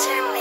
doesn't